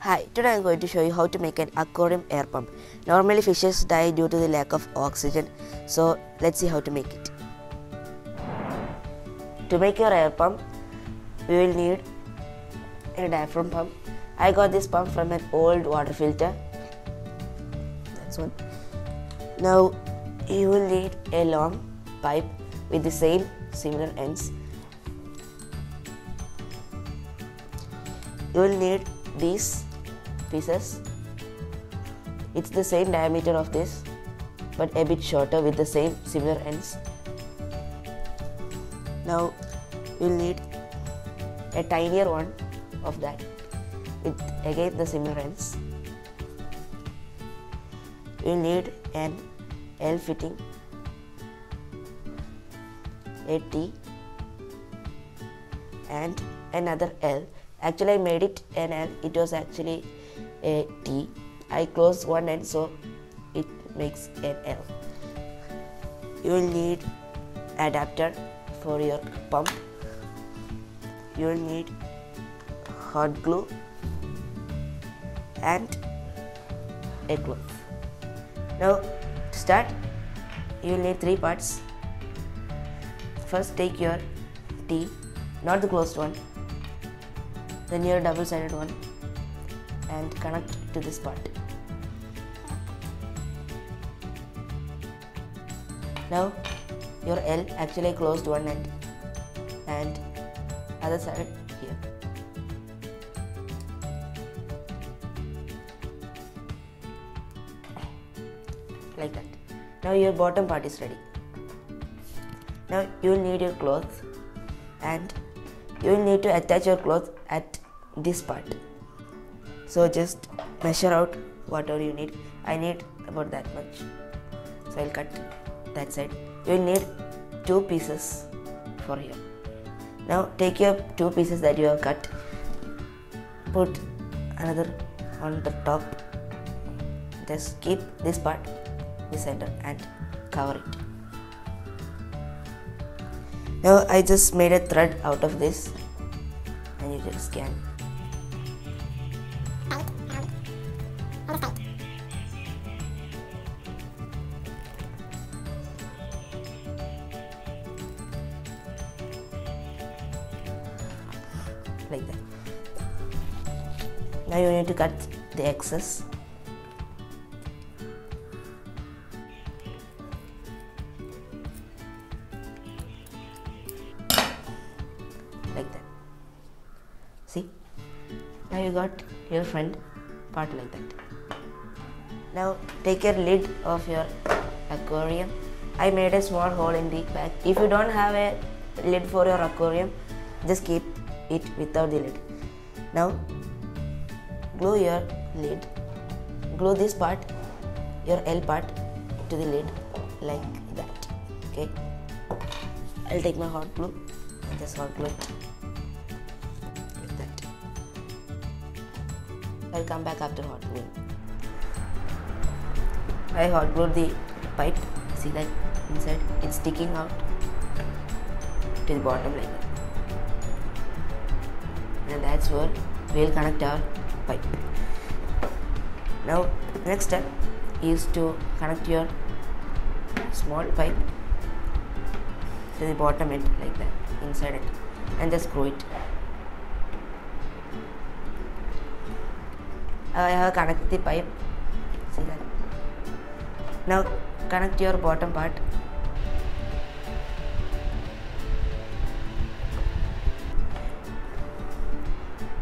Hi, today I'm going to show you how to make an aquarium air pump. Normally fishes die due to the lack of oxygen, so let's see how to make it. To make your air pump, we will need a diaphragm pump. I got this pump from an old water filter. That's one. Now you will need a long pipe with the same similar ends. You will need these pieces. It's the same diameter of this but a bit shorter with the same similar ends. Now you'll need a tinier one of that with again the similar ends. You'll need an L fitting, a T and another L. Actually I made it an L, it was actually a T. I close one end so it makes an L. You will need adapter for your pump. You will need hot glue and a glove. Now to start you will need three parts. First take your T, not the closed one, then your double sided one and connect to this part. Now your L actually closed one end and other side here. Like that. Now your bottom part is ready. Now you will need your clothes and you will need to attach your clothes at this part so just measure out whatever you need. I need about that much. So i'll cut that side. You will need two pieces for here. Now take your two pieces that you have cut. Put another on the top. Just keep this part the center and cover it. Now I just made a thread out of this. And you just scan like that. Now you need to cut the excess. Like that. See? Now you got your front part like that. Now take your lid of your aquarium. I made a small hole in the back. If you don't have a lid for your aquarium just keep it without the lid. Now glue your lid. Glue this part your L part to the lid like that okay? I'll take my hot glue and just hot glue it like that. I'll come back after hot glue. I hot glued the pipe see that inside? It's sticking out to the bottom like that and that's where we'll connect our pipe now next step is to connect your small pipe to the bottom end like that inside it and just screw it. I have connected the pipe. See that? Now connect your bottom part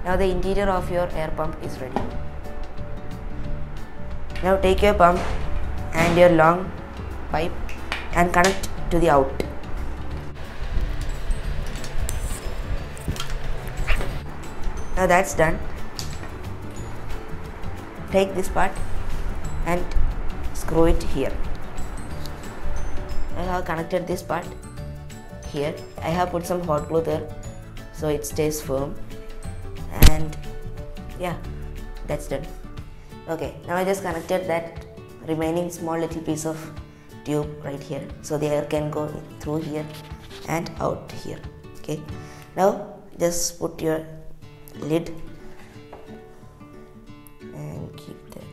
Now the interior of your air pump is ready. Now take your pump and your long pipe and connect to the out. Now that's done. Take this part and screw it here. I have connected this part here. I have put some hot glue there so it stays firm yeah that's done. Okay now I just connected that remaining small little piece of tube right here. So the air can go through here and out here. Okay now just put your lid and keep that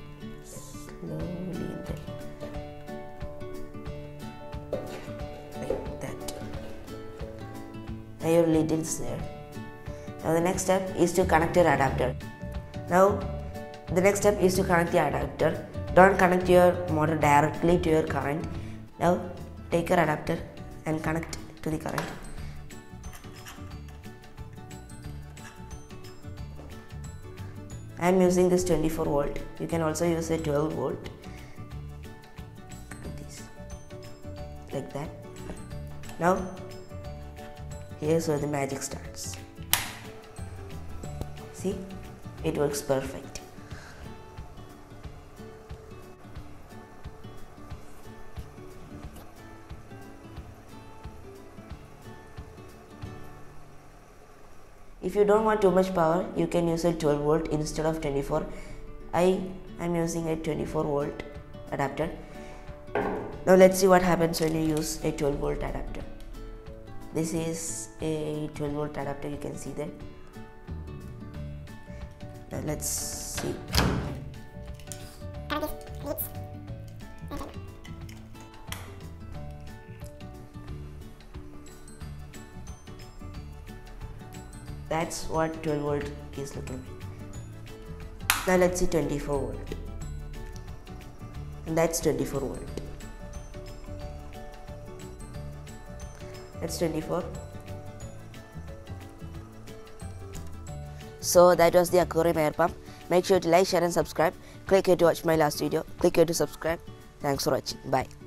slowly there. Like that. Now your lid is there. Now the next step is to connect your adapter now the next step is to connect the adapter. Don't connect your motor directly to your current. Now take your adapter and connect to the current. I am using this 24 volt. You can also use a 12 volt. Like that. Now here's where the magic starts. See it works perfect. If you don't want too much power you can use a 12 volt instead of 24 i am using a 24 volt adapter. Now let's see what happens when you use a 12 volt adapter. This is a 12 volt adapter you can see that let's see. That's what 12 volt is looking like now let's see 24 volt. And that's 24 volt. That's 24 so that was the aquarium air pump. Make sure to like share and subscribe. Click here to watch my last video. Click here to subscribe. Thanks for watching. Bye